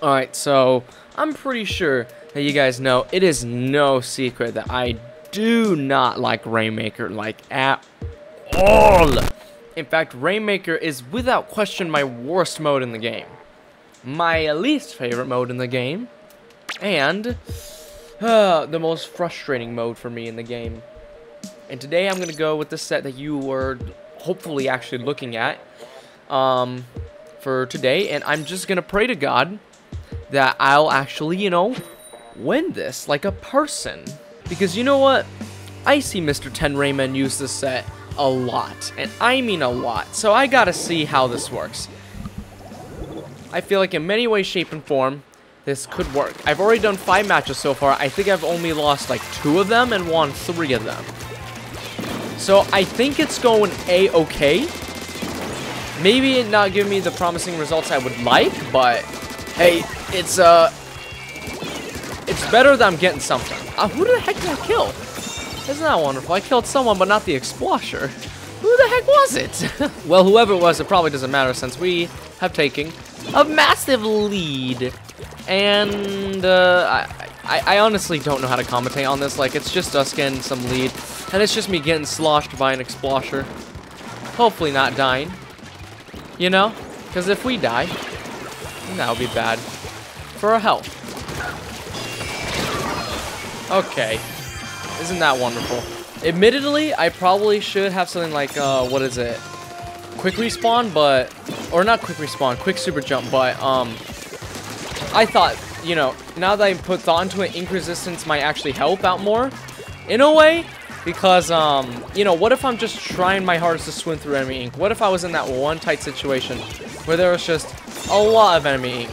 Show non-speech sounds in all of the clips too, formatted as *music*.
Alright, so I'm pretty sure that you guys know it is no secret that I do not like Rainmaker, like at all. In fact, Rainmaker is without question my worst mode in the game. My least favorite mode in the game. And uh, the most frustrating mode for me in the game. And today I'm going to go with the set that you were hopefully actually looking at um, for today. And I'm just going to pray to God that I'll actually, you know, win this like a person. Because you know what? I see Mr. Ten Rayman use this set a lot. And I mean a lot. So I gotta see how this works. I feel like in many ways, shape, and form, this could work. I've already done five matches so far. I think I've only lost like two of them and won three of them. So I think it's going a-okay. Maybe not giving me the promising results I would like, but hey, it's uh, it's better that I'm getting something. Uh, who the heck did I kill? Isn't that wonderful? I killed someone, but not the Explosher. Who the heck was it? *laughs* well, whoever it was, it probably doesn't matter since we have taken a massive lead. And uh, I, I, I honestly don't know how to commentate on this. Like, it's just us getting some lead. And it's just me getting sloshed by an Explosher. Hopefully not dying. You know? Because if we die, that would be bad. For our health. Okay. Isn't that wonderful? Admittedly, I probably should have something like, uh, what is it? Quick respawn, but... Or not quick respawn, quick super jump, but, um... I thought, you know, now that I put thought into it, ink resistance might actually help out more. In a way, because, um, you know, what if I'm just trying my hardest to swim through enemy ink? What if I was in that one tight situation where there was just a lot of enemy ink?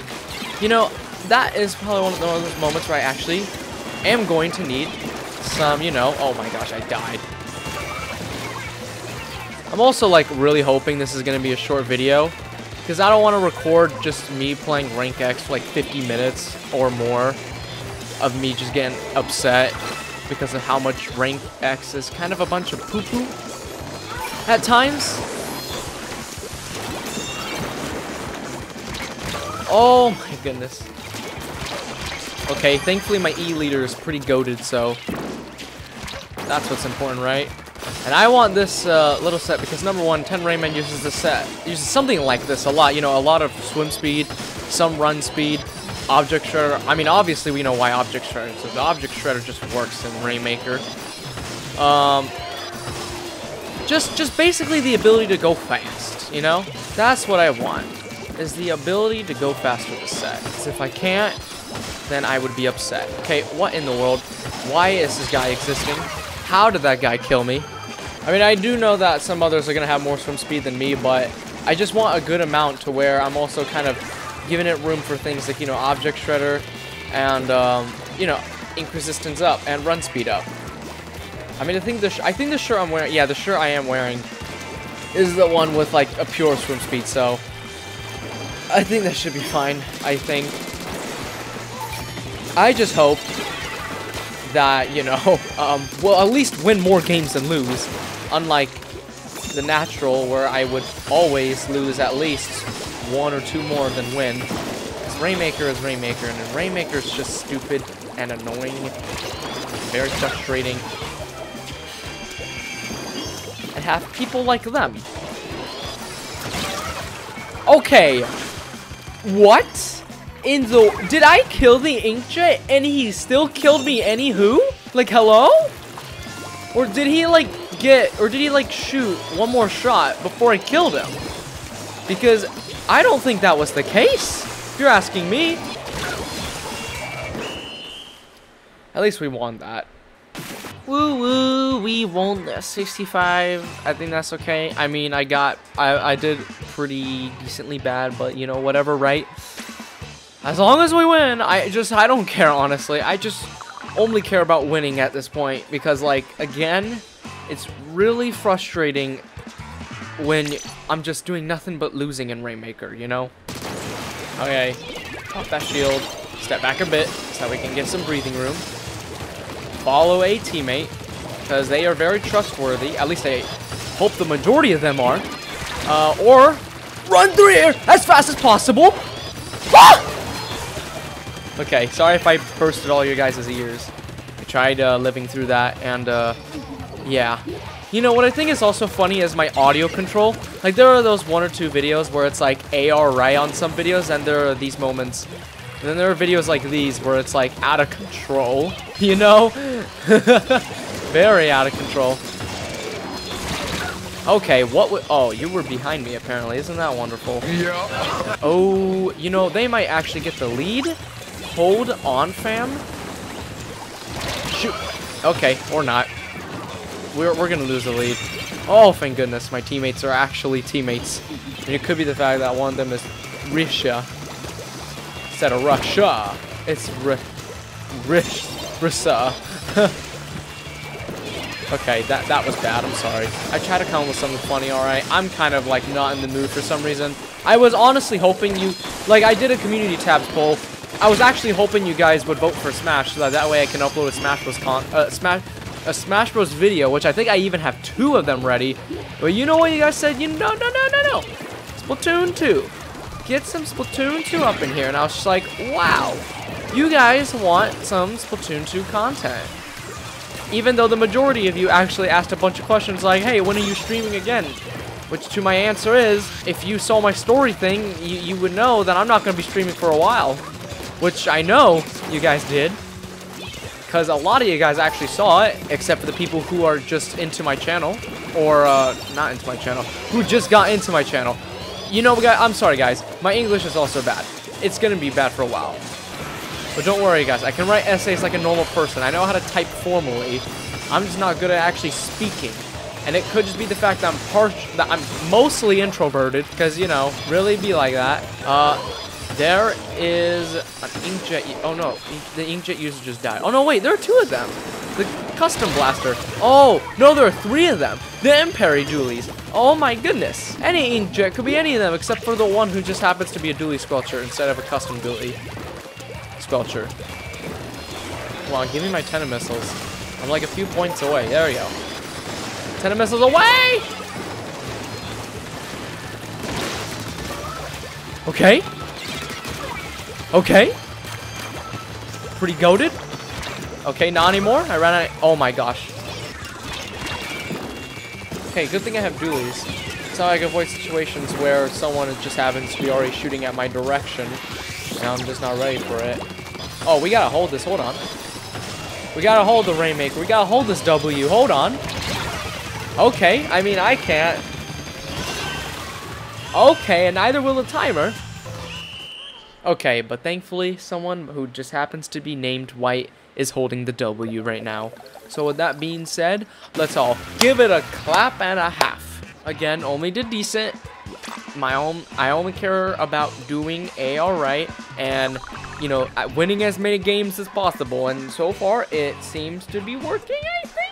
You know, that is probably one of those moments where I actually am going to need some, you know, oh my gosh, I died. I'm also, like, really hoping this is going to be a short video, because I don't want to record just me playing Rank X for, like, 50 minutes or more of me just getting upset because of how much Rank X is kind of a bunch of poo-poo at times. Oh my goodness. Okay, thankfully my E leader is pretty goaded, so that's what's important, right? And I want this uh, little set because number one, Ten Rayman uses this set, uses something like this a lot. You know, a lot of swim speed, some run speed, object shredder. I mean, obviously we know why object shredder. So the object shredder just works in Rainmaker. Um, just, just basically the ability to go fast. You know, that's what I want. Is the ability to go fast with the set. Because if I can't, then I would be upset. Okay, what in the world? Why is this guy existing? How did that guy kill me? I mean, I do know that some others are going to have more swim speed than me, but I just want a good amount to where I'm also kind of giving it room for things like, you know, object shredder and, um, you know, ink resistance up and run speed up. I mean, I think the I think the shirt I'm wearing, yeah, the shirt I am wearing is the one with like a pure swim speed, so I think that should be fine, I think. I just hope that, you know, *laughs* um, well, at least win more games than lose. Unlike the natural, where I would always lose at least one or two more than win. Because Rainmaker is Rainmaker, and Rainmaker is just stupid and annoying. Very frustrating. And have people like them. Okay. What? The... Did I kill the Inkjet and he still killed me anywho? Like, hello? Or did he, like, get... Or did he, like, shoot one more shot before I killed him? Because I don't think that was the case. If you're asking me. At least we won that. Woo woo, we won the 65. I think that's okay. I mean, I got, I, I did pretty decently bad, but you know, whatever, right? As long as we win, I just, I don't care, honestly. I just only care about winning at this point because, like, again, it's really frustrating when I'm just doing nothing but losing in Rainmaker, you know? Okay, pop that shield, step back a bit so we can get some breathing room. Follow a teammate because they are very trustworthy. At least I hope the majority of them are. Uh, or run through here as fast as possible. Ah! Okay, sorry if I bursted all your guys' ears. I tried uh, living through that, and uh, yeah. You know, what I think is also funny is my audio control. Like, there are those one or two videos where it's like AR right on some videos, and there are these moments. And then there are videos like these where it's like out of control, *laughs* you know? *laughs* Very out of control. Okay, what would... Oh, you were behind me, apparently. Isn't that wonderful? Yeah. Oh, you know, they might actually get the lead. Hold on, fam. Shoot. Okay, or not. We're, we're going to lose the lead. Oh, thank goodness. My teammates are actually teammates. And it could be the fact that one of them is Risha. Instead of Russia. It's R Rish... Rissa. *laughs* Okay, that that was bad. I'm sorry. I tried to come up with something funny. All right, I'm kind of like not in the mood for some reason. I was honestly hoping you, like, I did a community tabs poll. I was actually hoping you guys would vote for Smash, so that that way I can upload a Smash Bros. Con uh, Smash a Smash Bros. video, which I think I even have two of them ready. But you know what you guys said? You no no no no no. Splatoon 2. Get some Splatoon 2 up in here, and I was just like, wow, you guys want some Splatoon 2 content even though the majority of you actually asked a bunch of questions like, hey, when are you streaming again? Which to my answer is, if you saw my story thing, you, you would know that I'm not going to be streaming for a while. Which I know you guys did. Because a lot of you guys actually saw it, except for the people who are just into my channel. Or, uh, not into my channel. Who just got into my channel. You know, I'm sorry, guys. My English is also bad. It's going to be bad for a while. But don't worry, guys. I can write essays like a normal person. I know how to type formally. I'm just not good at actually speaking. And it could just be the fact that I'm part that I'm mostly introverted, because you know, really be like that. Uh, there is an inkjet. Oh no, the inkjet user just died. Oh no, wait, there are two of them. The custom blaster. Oh no, there are three of them. The Enperry dualies. Oh my goodness. Any inkjet could be any of them, except for the one who just happens to be a dualie squelcher instead of a custom dualie. Squelcher. Come on, give me my Tenta Missiles. I'm like a few points away. There we go. Tenta Missiles away! Okay. Okay. Pretty goaded. Okay, not anymore. I ran out. Oh my gosh. Okay, good thing I have dualies. So I can avoid situations where someone just happens to be already shooting at my direction. And I'm just not ready for it. Oh, we gotta hold this. Hold on. We gotta hold the Rainmaker. We gotta hold this W. Hold on. Okay, I mean, I can't. Okay, and neither will the timer. Okay, but thankfully, someone who just happens to be named White is holding the W right now. So with that being said, let's all give it a clap and a half. Again, only did decent. My own, I only care about doing A all right and you know, uh, winning as many games as possible. And so far, it seems to be working, I think.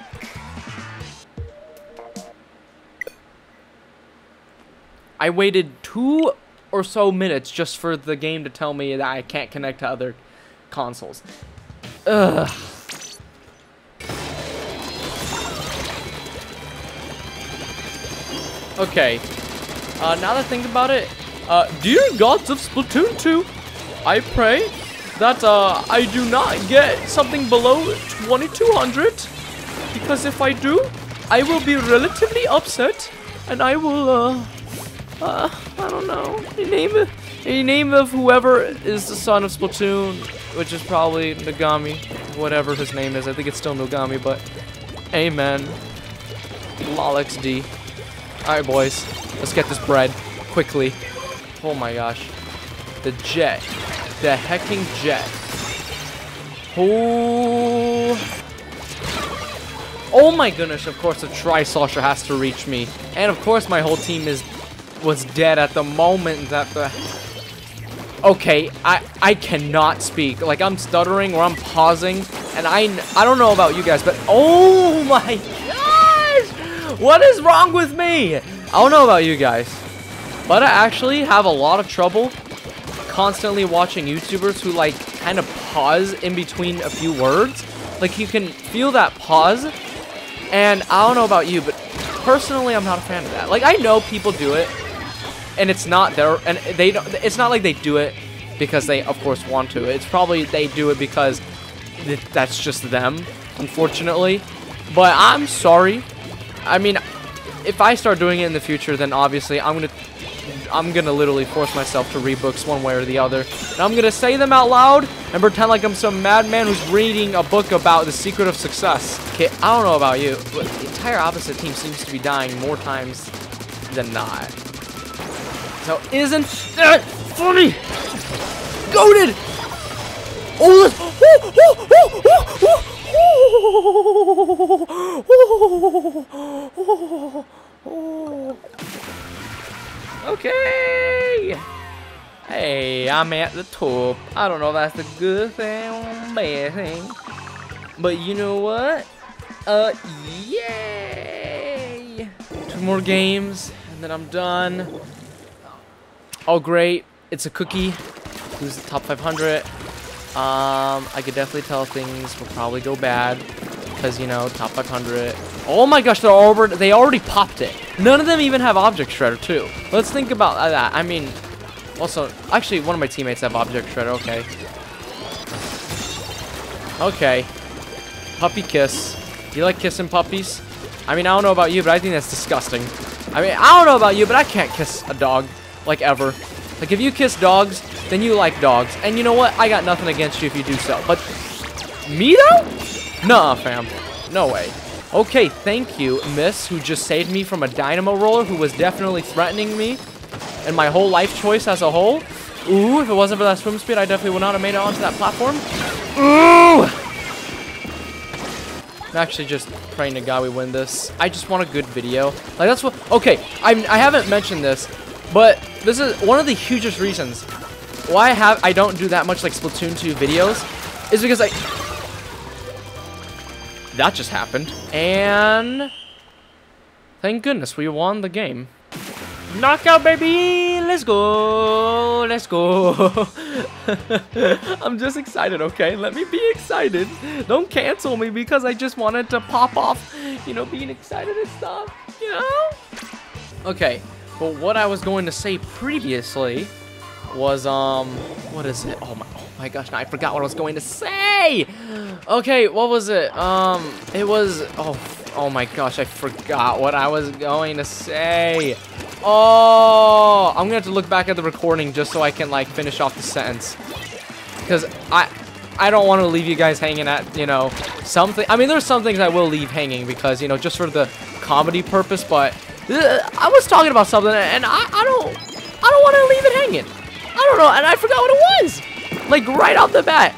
I waited two or so minutes just for the game to tell me that I can't connect to other consoles. Ugh. Okay. Uh, now that I think about it, uh, dear gods of Splatoon 2, I pray that uh, I do not get something below 2200 because if I do, I will be relatively upset and I will, uh, uh, I don't know, a name, a name of whoever is the son of Splatoon, which is probably Nagami, whatever his name is. I think it's still Nogami, but amen. Lolix D. Alright, boys, let's get this bread quickly. Oh my gosh. The jet the hecking jet. Oh. Oh my goodness, of course the Tri-Slosher has to reach me. And of course my whole team is was dead at the moment that the... Okay, I, I cannot speak. Like, I'm stuttering or I'm pausing. And I, I don't know about you guys, but... Oh *laughs* my gosh! What is wrong with me? I don't know about you guys. But I actually have a lot of trouble constantly watching YouTubers who like kind of pause in between a few words. Like you can feel that pause. And I don't know about you, but personally I'm not a fan of that. Like I know people do it and it's not their and they don't it's not like they do it because they, of course, want to. It's probably they do it because th that's just them, unfortunately. But I'm sorry. I mean, if I start doing it in the future, then obviously I'm gonna I'm gonna literally force myself to read books one way or the other. And I'm gonna say them out loud and pretend like I'm some madman who's reading a book about the secret of success. Okay, I don't know about you, but the entire opposite team seems to be dying more times than not. So isn't that funny? Goaded! Oh. Okay. Hey, I'm at the top. I don't know if that's a good thing or bad thing. But you know what? Uh, yay! Two more games, and then I'm done. Oh, great. It's a cookie. Who's the top 500? Um, I could definitely tell things will probably go bad. Because, you know, top 500. Oh my gosh, they're already, they already popped it. None of them even have Object Shredder, too. Let's think about that. I mean, also, actually, one of my teammates have Object Shredder. Okay. Okay. Puppy kiss. You like kissing puppies? I mean, I don't know about you, but I think that's disgusting. I mean, I don't know about you, but I can't kiss a dog. Like, ever. Like, if you kiss dogs, then you like dogs. And you know what? I got nothing against you if you do so. But, me, though? Nah, fam. No way. Okay, thank you, miss, who just saved me from a dynamo roller who was definitely threatening me and my whole life choice as a whole. Ooh, if it wasn't for that swim speed, I definitely would not have made it onto that platform. Ooh! I'm actually just praying to God we win this. I just want a good video. Like, that's what... Okay, I'm, I haven't mentioned this, but this is one of the hugest reasons why I have I don't do that much, like, Splatoon 2 videos is because I... That just happened. And... Thank goodness we won the game. Knockout, baby! Let's go! Let's go! *laughs* I'm just excited, okay? Let me be excited. Don't cancel me because I just wanted to pop off, you know, being excited and stuff, you know? Okay, but what I was going to say previously was, um, what is it? Oh my, oh my gosh, I forgot what I was going to say! Okay, what was it? Um, it was, oh, oh my gosh, I forgot what I was going to say. Oh, I'm gonna have to look back at the recording just so I can like finish off the sentence. Because I, I don't want to leave you guys hanging at, you know, something. I mean, there's some things I will leave hanging because, you know, just for the comedy purpose, but I was talking about something and I, I don't, I don't want to leave it hanging. I don't know, and I forgot what it was. Like right off the bat.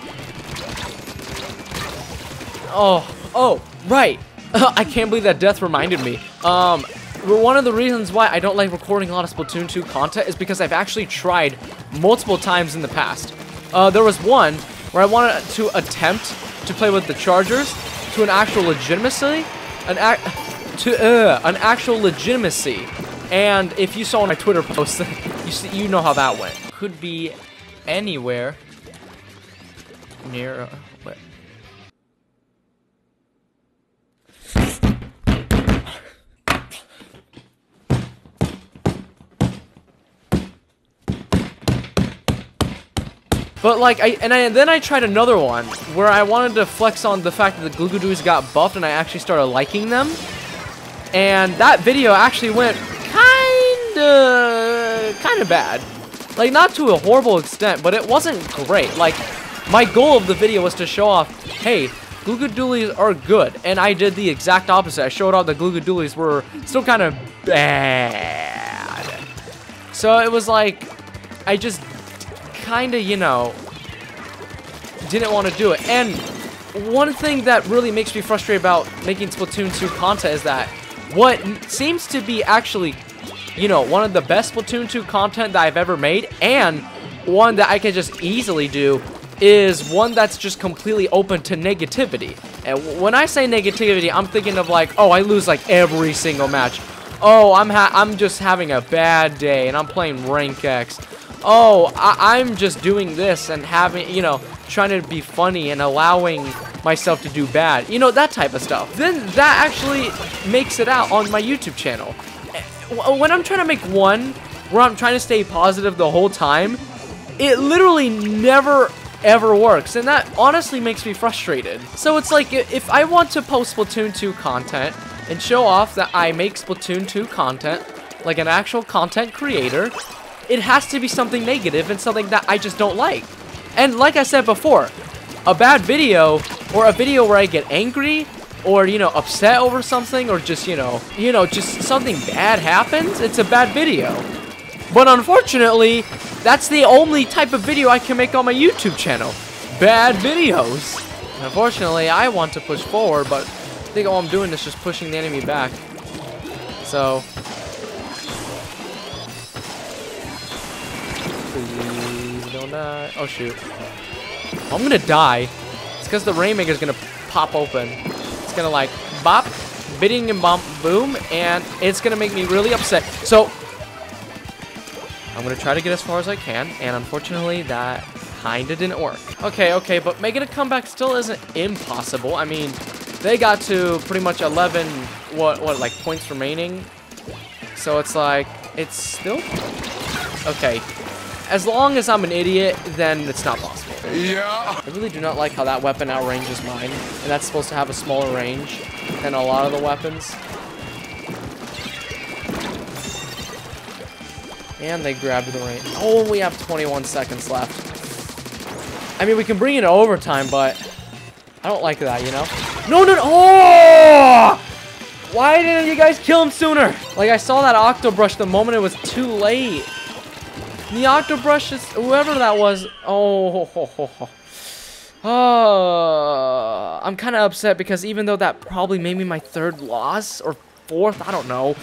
Oh, oh, right. *laughs* I can't believe that death reminded me. Um, one of the reasons why I don't like recording a lot of Splatoon 2 content is because I've actually tried multiple times in the past. Uh, there was one where I wanted to attempt to play with the Chargers to an actual legitimacy, an act to uh, an actual legitimacy. And if you saw my Twitter post, *laughs* you see, you know how that went. Could be anywhere near. Uh, what? But like, I and, I and then I tried another one where I wanted to flex on the fact that the Glugadoos got buffed and I actually started liking them. And that video actually went kinda, kinda bad. Like, not to a horrible extent, but it wasn't great. Like, my goal of the video was to show off, hey, Glooga Dualies are good. And I did the exact opposite. I showed off the Glooga Dualies were still kind of bad. So it was like, I just kind of, you know, didn't want to do it. And one thing that really makes me frustrated about making Splatoon 2 content is that what seems to be actually, you know, one of the best Splatoon 2 content that I've ever made and one that I can just easily do is one that's just completely open to negativity. And when I say negativity, I'm thinking of like, oh, I lose like every single match. Oh, I'm I'm just having a bad day and I'm playing rank X oh, I I'm just doing this and having, you know, trying to be funny and allowing myself to do bad. You know, that type of stuff. Then that actually makes it out on my YouTube channel. Eh, when I'm trying to make one where I'm trying to stay positive the whole time, it literally never ever works, and that honestly makes me frustrated. So it's like, if I want to post Splatoon 2 content and show off that I make Splatoon 2 content, like an actual content creator, it has to be something negative and something that I just don't like. And like I said before, a bad video or a video where I get angry or you know upset over something or just you know you know just something bad happens it's a bad video. But unfortunately that's the only type of video I can make on my YouTube channel. Bad videos. Unfortunately I want to push forward but I think all I'm doing is just pushing the enemy back. So. Please don't die. Oh shoot I'm gonna die it's because the Rainmaker's gonna pop open It's gonna like bop, bidding and bump, boom, and it's gonna make me really upset. So I'm gonna try to get as far as I can, and unfortunately that kinda didn't work. Okay, okay, but making a comeback still isn't impossible. I mean, they got to pretty much 11, what, what, like points remaining. So it's like, it's still, okay. As long as I'm an idiot, then it's not possible. Yeah. I really do not like how that weapon outranges mine. And that's supposed to have a smaller range than a lot of the weapons. And they grabbed the range. Oh, we have 21 seconds left. I mean, we can bring it to overtime, but I don't like that, you know? No, no, no! Oh! Why didn't you guys kill him sooner? Like, I saw that Octobrush the moment it was too late. The Octobrush is whoever that was. Oh, ho, ho, ho. Uh, I'm kind of upset because even though that probably made me my third loss or fourth, I don't know,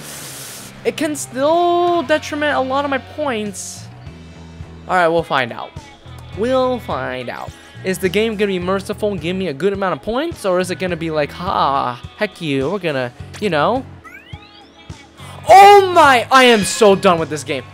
it can still detriment a lot of my points. All right, we'll find out. We'll find out. Is the game to be merciful and give me a good amount of points? Or is it to be like, ha, heck you, we're to, you know. Oh my, I am so done with this game.